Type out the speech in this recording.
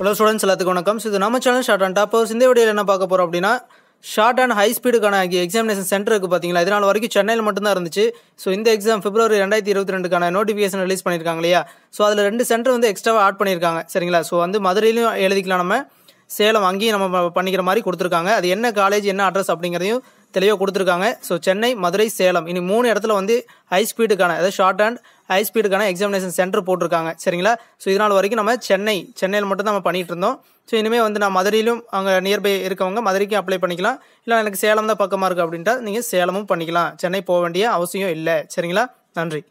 Hello students எல்லாத்துக்கும் வணக்கம். So இது நம்ம சேனல் ஷார்ட் அண்ட் டாப்பர்ஸ் இந்த வீடியோவில் என்ன பார்க்க போகிறோம் அப்படின்னா ஷார்ட் அண்ட் ஹை ஸ்பீடுக்கான எக்ஸாமினேஷன் சென்டர் இருக்குது பார்த்தீங்களா இதனால் வரைக்கும் சென்னையில் மட்டும்தான் இருந்துச்சு. ஸோ இந்த எக்ஸாம் பிப்ரவரி ரெண்டாயிரத்தி இருபத்தி ரெண்டுக்கான நோட்டிஃபிகேஷன் ரிலீஸ் பண்ணியிருக்காங்க இல்லையா? ஸோ அதில் ரெண்டு சென்டர் வந்து எக்ஸ்ட்ராவாக ஆட் பண்ணியிருக்காங்க. சரிங்களா? ஸோ வந்து மதுரையிலும் எழுதிக்கலாம் நம்ம. சேலம் அங்கேயும் நம்ம பண்ணிக்கிற மாதிரி கொடுத்துருக்காங்க. அது என்ன காலேஜ் என்ன அட்ரஸ் அப்படிங்கிறதையும் தெளிவாக கொடுத்துருக்காங்க. ஸோ சென்னை மதுரை சேலம். இனி மூணு இடத்துல வந்து ஹை ஸ்பீடுக்கான அதாவது ஷார்ட் அண்ட் ஹை ஸ்பீடுக்கான எக்ஸாமினேஷன் சென்டர் போட்டிருக்காங்க. சரிங்களா? ஸோ இதனால் வரைக்கும் நம்ம சென்னை சென்னையில் மட்டும் தான் நம்ம பண்ணிட்டு இருந்தோம். ஸோ இனிமேல் வந்து நான் மதுரையிலும் அங்கே நியர்பை இருக்கவங்க மதுரைக்கும் அப்ளை பண்ணிக்கலாம். இல்லை எனக்கு சேலம் தான் பக்கமாக இருக்குது அப்படின்ட்டா நீங்கள் சேலமும் பண்ணிக்கலாம். சென்னை போக வேண்டிய அவசியம் இல்லை. சரிங்களா? நன்றி.